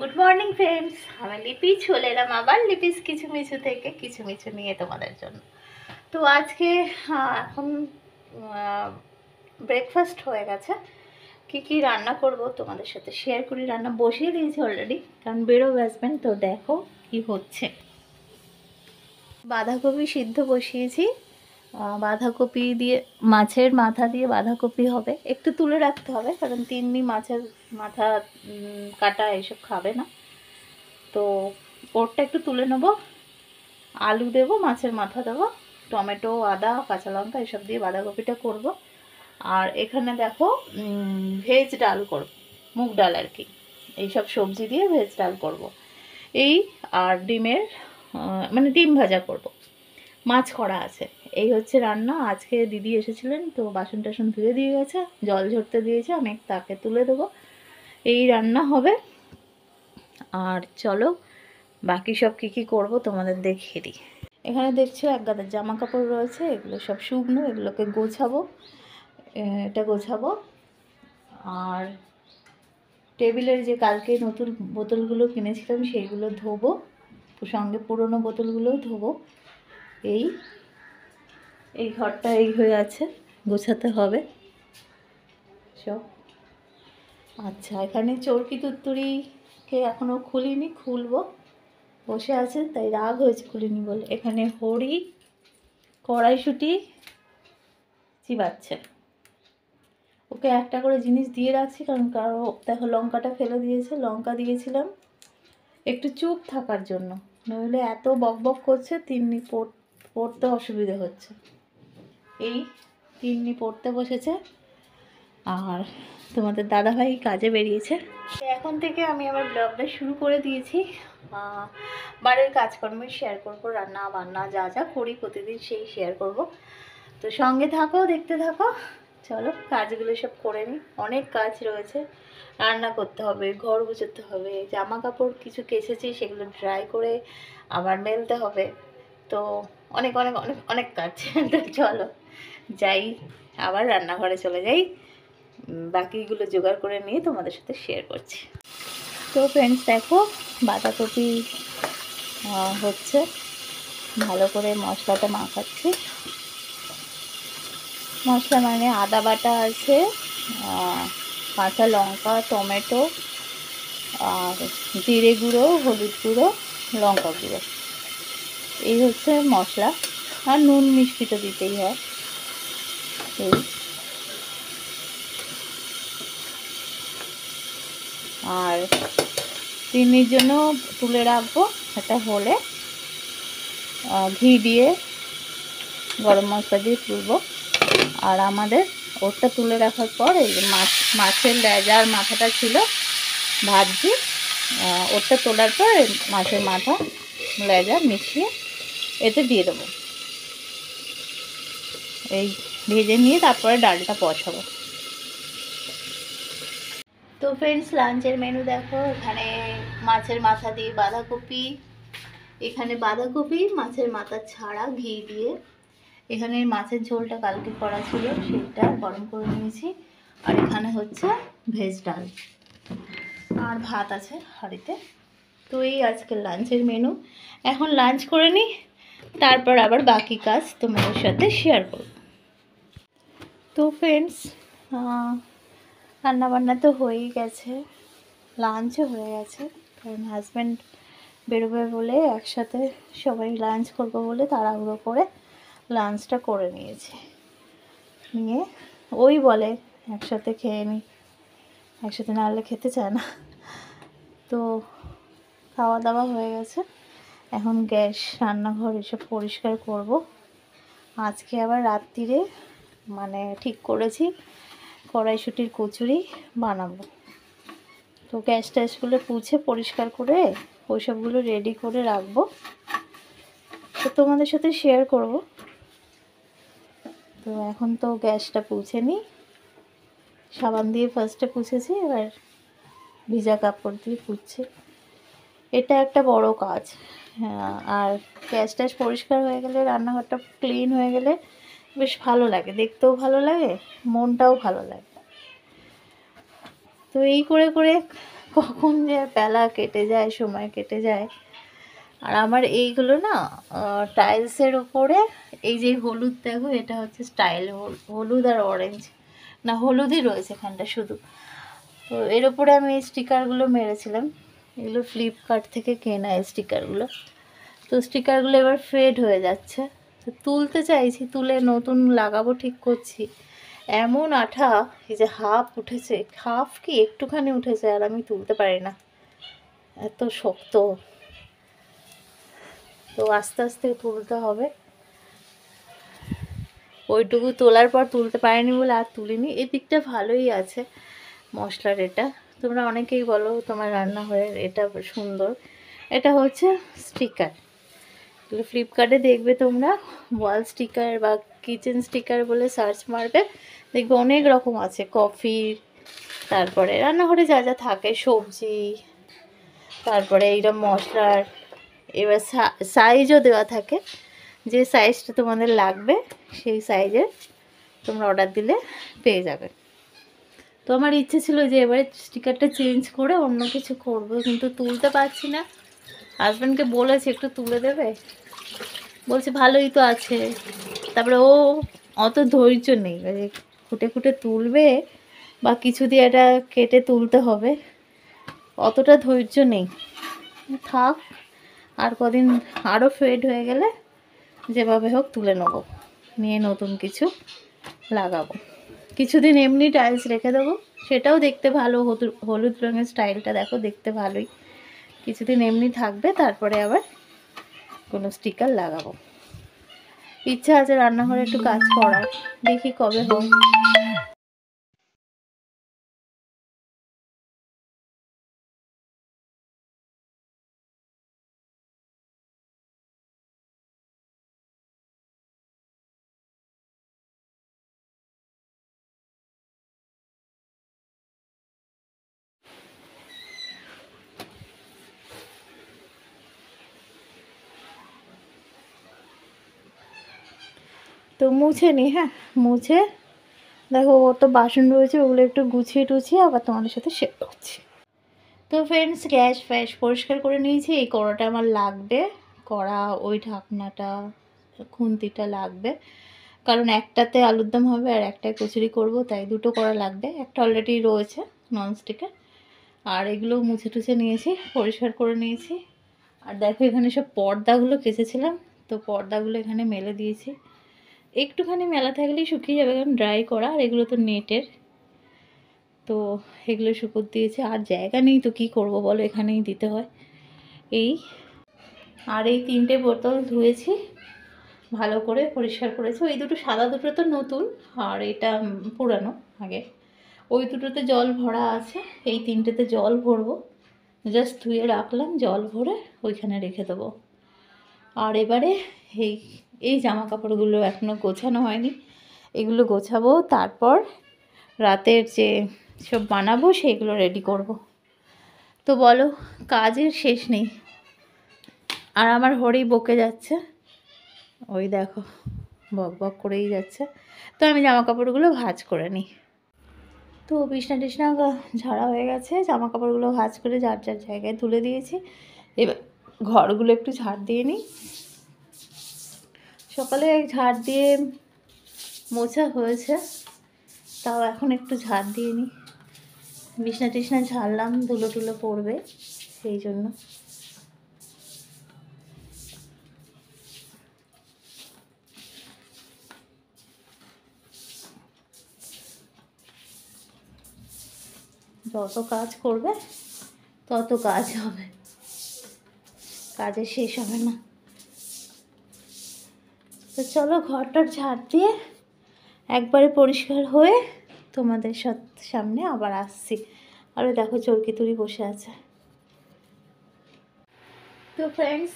Good morning friends আমি লিপি, চলে এলাম আবার লিপিস কিছু মিছু থেকে কিছু মিছু নিয়ে তোমাদের জন্য। তো আজকে এখন ব্রেকফাস্ট হয়ে গেছে। কি কি রান্না করব তোমাদের সাথে শেয়ার করি। রান্না বসিয়ে দিয়েছি অলরেডি কারণ বেরোবে হাজব্যান্ড তো দেখো কি হচ্ছে। বাঁধাকপি সিদ্ধ বসিয়েছি। বাঁধাকপি দিয়ে, মাছের মাথা দিয়ে বাঁধাকপি হবে। একটু তুলে রাখতে হবে, কারণ তিন্নি মাছের মাথা কাটা এসব খাবে না। তো ওরটা একটু তুলে নেব। আলু দেবো, মাছের মাথা দেবো, টমেটো, আদা, কাঁচা লঙ্কা এসব দিয়ে বাঁধাকপিটা করব। আর এখানে দেখো ভেজ ডাল করব, মুগ ডাল আর কি। এইসব সবজি দিয়ে ভেজ ডাল করব। এই আর ডিমের মানে ডিম ভাজা করব। মাছ করা আছে। এই হচ্ছে রান্না। আজকে দিদি এসেছিলেন, তো বাসন টাসন ধুয়ে দিয়ে গেছে। জল ঝরতে দিয়েছে, আমি তাকে তুলে দেবো। এই রান্না হবে। আর চলো, বাকি সব কী কী করব তোমাদের দেখিয়ে দিই। এখানে দেখছ এক গাদার জামা কাপড় রয়েছে, এগুলো সব শুকনো, এগুলোকে গোছাবো। এটা গোছাবো। আর টেবিলের যে কালকে নতুন বোতলগুলো কিনেছিলাম, সেইগুলো ধোবো। সঙ্গে পুরনো বোতলগুলোও ধোবো। এই এই ঘরটা এই হয়ে আছে, গোছাতে হবে। সব। আচ্ছা এখানে চরকি তুত্তুরিকে এখনও খুলিনি, খুলবো। বসে আছে, তাই রাগ হয়েছে খুলিনি বলে। এখানে হরি, কড়াইশুটি চিবাচ্ছে। ওকে একটা করে জিনিস দিয়ে রাখছি, কারণ কারও দেখো লঙ্কাটা ফেলে দিয়েছে, লঙ্কা দিয়েছিলাম। একটু চুপ থাকার জন্য, নইলে এত বক বক করছে, তিন্নি পড়- পড়তে অসুবিধা হচ্ছে। এই তিন্নি পড়তে বসেছে। আর তোমাদের দাদাভাই কাজে বেরিয়েছে। এখন থেকে আমি আমার ব্লগটা শুরু করে দিয়েছি। বাড়ির কাজকর্মই শেয়ার করব, রান্না, বান্না, যা যা করি প্রতিদিন সেই শেয়ার করব। তো সঙ্গে থাকো, দেখতে থাকো। চলো, কাজগুলো সব করে নিই। অনেক কাজ রয়েছে। রান্না করতে হবে, ঘর গুছোতে হবে, জামা কাপড় কিছু কেচেছি, সেগুলো ড্রাই করে আবার মেলতে হবে। তো অনেক অনেক অনেক অনেক কাজ। তো চলো, যাই, আবার রান্নাঘরে চলে যাই। বাকিগুলো জোগাড় করে নিয়ে তোমাদের সাথে শেয়ার করছি। তো ফ্রেন্ডস দেখো, বাঁধাকপি হচ্ছে। ভালো করে মশলাটা মাখাচ্ছি। মশলা মানে আদা বাটা আছে কাঁচা লঙ্কা, টমেটো, আর জিরে গুঁড়ো, হলুদ গুঁড়ো, লঙ্কা গুঁড়ো। এই হচ্ছে মশলা আর নুন মিষ্টি তো দিতেই হয়। এই। আর চিনির জন্য তুলে রাখব সেটা হলে। ঘি দিয়ে গরম মশলা দিয়ে তুলবো। আর আমাদের ওরটা তুলে রাখার পর এই মাছ মাছের লেজার মাথাটা ছিল আহ, ওরটা তোলার পর মাছের মাথা লেজা মিশিয়ে এতে দিয়ে দেবো। এই ভেজে নিয়ে তারপরে ডালটা পছাবো। তো ফ্রেন্ডস লাঞ্চের মেনু দেখো। এখানে মাছের মাথা দিয়ে বাঁধাকপি, এখানে বাঁধাকপি, মাছের মাথা ছাড়া ঘি দিয়ে। এখানে মাছের ঝোলটা কালকে করা ছিল, সেটা গরম করে নিয়েছি। আর এখানে হচ্ছে ভেজ ডাল। আর ভাত আছে হাঁড়িতে। তো এই আজকের লাঞ্চের মেনু এখন লাঞ্চ করে নিই। তারপর আবার বাকি কাজ তোমাদের সাথে শেয়ার করব। তো ফ্রেন্ডস রান্নাবান্না তো হয়েই গেছে লাঞ্চও হয়ে গেছে। কারণ হাজব্যান্ড বেরোবে বলে একসাথে সবাই লাঞ্চ করব বলে তাড়াহুড়ো করে লাঞ্চটা করে নিয়েছে। নিয়ে ওই বলে একসাথে খেয়ে নিই একসাথে না হলে খেতে চায় না। তো খাওয়া দাওয়া হয়ে গেছে। এখন গ্যাস, রান্নাঘর এসব পরিষ্কার করব। আজকে আবার রাত্রিরে মানে ঠিক করেছি, কড়াইশুটির কচুরি বানাবো। তো গ্যাস ট্যাসগুলো পুছে পরিষ্কার করে ওইসবগুলো রেডি করে রাখব। তো তোমাদের সাথে শেয়ার করব। তো এখন তো গ্যাসটা পুছে নিই। সাবান দিয়ে ফার্স্টে পুছেছি, এবার ভিজা কাপড় দিয়ে পুছছি এটা একটা বড় কাজ। আর গ্যাস ট্যাস পরিষ্কার হয়ে গেলে, রান্নাঘরটা ক্লিন হয়ে গেলে বেশ ভালো লাগে। দেখতেও ভালো লাগে, মনটাও ভালো লাগে। তো এই করে করে কখন যে বেলা কেটে যায়, সময় কেটে যায়। আর আমার এইগুলো না টাইলসের ওপরে এই যে হলুদ দেখো, এটা হচ্ছে স্টাইল হলুদ আর অরেঞ্জ না, হলুদই রয়েছে এখানটা শুধু। তো এর ওপরে আমি এই স্টিকারগুলো মেরেছিলাম। এগুলো ফ্লিপকার্ট থেকে কেনা স্টিকারগুলো তো স্টিকারগুলো এবার ফেড হয়ে যাচ্ছে। তো তুলতে চাইছি, তুলে নতুন লাগাবো, ঠিক করছি। এমন আঠা, এই যে হাফ উঠেছে হাফ কি একটুখানি উঠেছে আর আমি তুলতে পারি না। এত শক্ত। তো আস্তে আস্তে তুলতে হবে। ওইটুকু তোলার পর তুলতে পারিনি বলে আর তুলিনি। এই দিকটা ভালোই আছে মশলার এটা। তোমরা অনেকেই বলো তোমার রান্নাঘরের এটা সুন্দর। এটা হচ্ছে স্টিকার ফ্লিপকার্টে দেখবে তোমরা ওয়াল স্টিকার বা কিচেন স্টিকার বলে সার্চ মারবে, দেখবে অনেক রকম আছে কফি তারপরে রান্নাঘরে যা যা থাকে, সবজি, তারপরে এইরকম মশলার, এবার সাইজও দেওয়া থাকে, যে সাইজটা তোমাদের লাগবে, সেই সাইজের তোমরা অর্ডার দিলে পেয়ে যাবে। তো আমার ইচ্ছে ছিল যে এবারে স্টিকারটা চেঞ্জ করে অন্য কিছু করব, কিন্তু তুলতে পারছি না। হাজব্যান্ডকে বলেছি, একটু তুলে দেবে? বলছে, ভালোই তো আছে। তারপরে ও অত ধৈর্য নেই খুঁটে খুঁটে তুলবে বা কিছু দিয়ে এটা কেটে তুলতে হবে। অতটা ধৈর্য নেই। থাক, আর কদিন আরও ফেড হয়ে গেলে যেভাবে হোক তুলে নেব। নিয়ে নতুন কিছু লাগাবো। কিছুদিন এমনি টাইলস রেখে দেবো। সেটাও দেখতে ভালো হলুদ রঙের স্টাইলটা দেখো, দেখতে ভালোই। কিছুদিন এমনি থাকবে, তারপরে আবার কোনো স্টিকার লাগাবো। ইচ্ছা আছে রান্নাঘরে একটু কাজ করার, দেখি কবে হোক তো মুছে নি হ্যাঁ মুছে। দেখো কত বাসন রয়েছে, ওগুলো একটু গুছিয়ে টুছিয়ে আবার তোমাদের সাথে শেয়ার করছি। তো ফ্রেন্ডস গ্যাস ফ্যাস পরিষ্কার করে নিয়েছি, এই কড়াটা আমার লাগবে। কড়া, ওই ঢাকনাটা, খুন্তিটা লাগবে। কারণ একটাতে আলুর দম হবে আর একটায় কচুরি করব, তাই দুটো কড়া লাগবে। একটা অলরেডি রয়েছে ননস্টিকের আর এগুলো মুছে টুছে নিয়েছি, পরিষ্কার করে নিয়েছি। আর দেখো, এখানে সব পর্দাগুলো কেচেছিলাম, তো পর্দাগুলো এখানে মেলে দিয়েছি। একটুখানি মেলা থাকলেই শুকিয়ে যাবে, কারণ ড্রাই করা, আর এগুলো তো নেটের। তো এগুলো শুকুর দিয়েছে, আর জায়গা নেই তো কি করব বলো, এখানেই দিতে হয়। এই, আর এই তিনটে বোতল ধুয়েছি, ভালো করে পরিষ্কার করেছি। ওই দুটো, সাদা দুটো তো নতুন, আর এটা পুরানো আগে। ওই দুটোতে জল ভরা আছে, এই তিনটেতে জল ভরবো। জাস্ট ধুয়ে রাখলাম, জল ভরে ওইখানে রেখে দেবো। আর এবারে এই এই জামা কাপড়গুলো এখনও গোছানো হয়নি। এগুলো গোছাবো, তারপর রাতের যে সব বানাবো, সেগুলো রেডি করব। তো বলো, কাজের শেষ নেই। আর আমার হরি বকে যাচ্ছে। ওই দেখো, বক বক করেই যাচ্ছে। তো আমি জামা কাপড়গুলো ভাজ করে নিই। তো বিছনা টিছনা ঝাড়া হয়ে গেছে। জামা কাপড়গুলো ভাজ করে যার যার জায়গায় তুলে দিয়েছি। এবার ঘরগুলো একটু ঝাড় দিয়ে নিই। সকালে ঝাড় দিয়ে মোছা হয়েছে, তাও এখন একটু ঝাড় দিয়ে নিই বিছনা টিছনা ঝাড়লাম, ধুলো টুলো পড়বে, সেই জন্য। যত কাজ করবে, তত কাজ হবে। কাজের শেষ হবে না। তো চলো ঘরটার ঝাড় দিয়ে একবারে পরিষ্কার হয়ে তোমাদের সামনে আবার আসছি। আর দেখো চরকি তুলি বসে আছে। তো ফ্রেন্ডস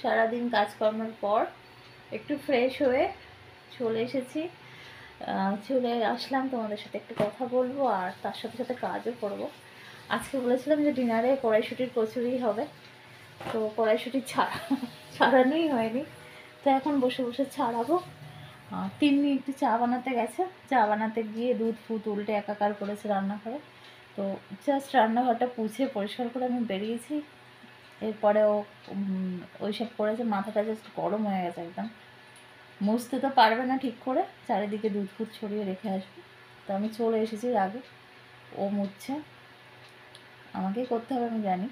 সারাদিন কাজকর্মের পর একটু ফ্রেশ হয়ে চলে এসেছি। চলে আসলাম, তোমাদের সাথে একটু কথা বলব আর তার সাথে সাথে কাজও করব। আজকে বলেছিলাম যে ডিনারে কড়াইশুটির কচুরি হবে। তো কড়াইশুটি ছাড়া ছাড়ানোই হয়নি। তো এখন বসে বসে ছাড়াবো তিন্নি একটু চা বানাতে গেছে। চা বানাতে গিয়ে দুধ ফুট উল্টে একাকার করেছে রান্না করে তো জাস্ট রান্নাঘরটা পুছে পরিষ্কার করে আমি বেরিয়েছি। এরপরে ও ওইসব করেছে, মাথাটা জাস্ট গরম হয়ে গেছে একদম। মুছতে তো পারবে না ঠিক করে, চারিদিকে দুধ ফুট ছড়িয়ে রেখে আসবে। তো আমি চলে এসেছি আগে। ও মুছছে। আমাকেই করতে হবে আমি জানি।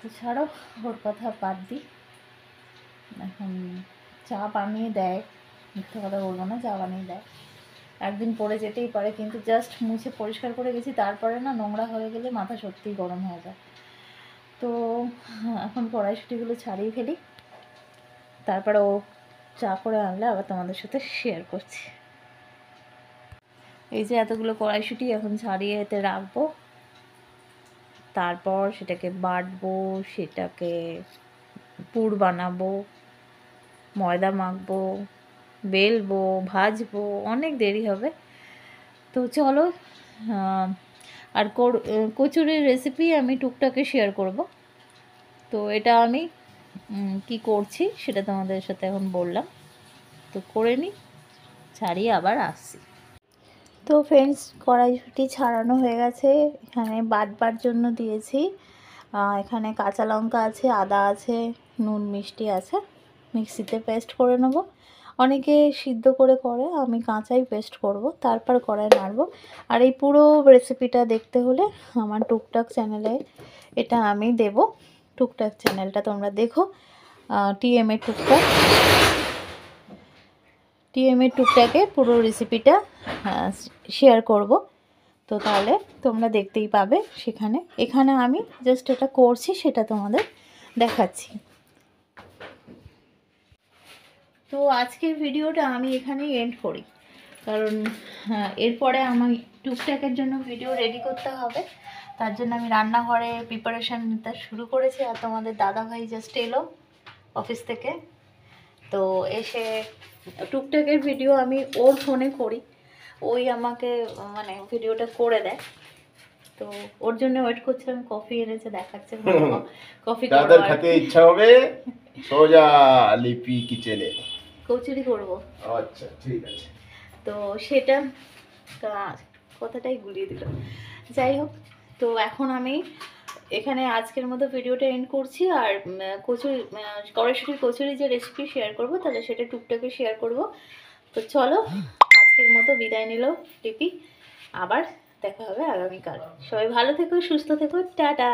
তো ছাড়ো, ওর কথা বাদ দিই। চা বানিয়ে দেয়, মিথ্যে কথা বলব না, চা বানিয়ে দেয়। একদিন পরে যেতেই পারে, কিন্তু জাস্ট মুছে পরিষ্কার করে গেছি, তারপরে না নোংরা হয়ে গেলে মাথা সত্যিই গরম হয়ে যায়। তো এখন কড়াইশুটিগুলো ছাড়িয়ে ফেলি, তারপরে ও চা করে আনলে আবার তোমাদের সাথে শেয়ার করছি। এই যে এতগুলো কড়াইশুটি এখন ছাড়িয়ে এতে রাখব, তারপর সেটাকে বাটবো, সেটাকে পুর বানাবো, ময়দা মাখবো, বেলবো, ভাজবো, অনেক দেরি হবে। তো চলো আর কচুরির রেসিপি আমি টুকটাকে শেয়ার করব। তো এটা আমি কি করছি সেটা তোমাদের সাথে এখন বললাম। তো করে নিই ছাড়িয়ে আবার আসছি। তো ফ্রেন্ডস কড়াইশুটি ছাড়ানো হয়ে গেছে। এখানে বাটবার জন্য দিয়েছি। এখানে কাঁচা লঙ্কা আছে, আদা আছে, নুন, মিষ্টি আছে। মিক্সিতে পেস্ট করে নেব। অনেকে সিদ্ধ করে করে, আমি কাঁচাই পেস্ট করব, তারপর কড়াই নাড়ব। আর এই পুরো রেসিপিটা দেখতে হলে আমার টুকটাক চ্যানেলে এটা আমি দেব। টুকটাক চ্যানেলটা তোমরা দেখো। টিএম এর টুকটাক। টিএম এর টুকটাকে পুরো রেসিপিটা শেয়ার করব। তো তাহলে তোমরা দেখতেই পাবে সেখানে। এখানে আমি জাস্ট এটা করছি, সেটা তোমাদের দেখাচ্ছি। তো আজকের ভিডিওটা আমি এখানেই এন্ড করি। কারণ এরপরে আমার টুকটাকের জন্য ভিডিও রেডি করতে হবে। তার জন্য আমি রান্নাঘরে প্রিপারেশান নিতে শুরু করেছি আর তোমাদের দাদাভাই জাস্ট এলো অফিস থেকে। তো এসে টুকটাকের ভিডিও আমি ওর ফোনে করি। ওই আমাকে মানে ভিডিওটা করে দেয়। তো ওর জন্য ওয়েট করছিলাম কফি এনেছে দেখাচ্ছে। কফি যাদের খেতে ইচ্ছা হবে সোজা লিপি কিচেনে। কচুরি করব। আচ্ছা ঠিক আছে। তো সেটা কথাটাই গুলিয়ে দিল। যাই হোক তো এখন আমি এখানে আজকের মতো ভিডিওটা এন্ড করছি আর কচুরি কড়াইশুটির কচুরি যে রেসিপি শেয়ার করব তাহলে সেটা টুকটাকে শেয়ার করব। তো চলো আজকের মতো বিদায় নিল টিপি আবার দেখা হবে আগামীকাল। সবাই ভালো থেকো, সুস্থ থেকো, টাটা।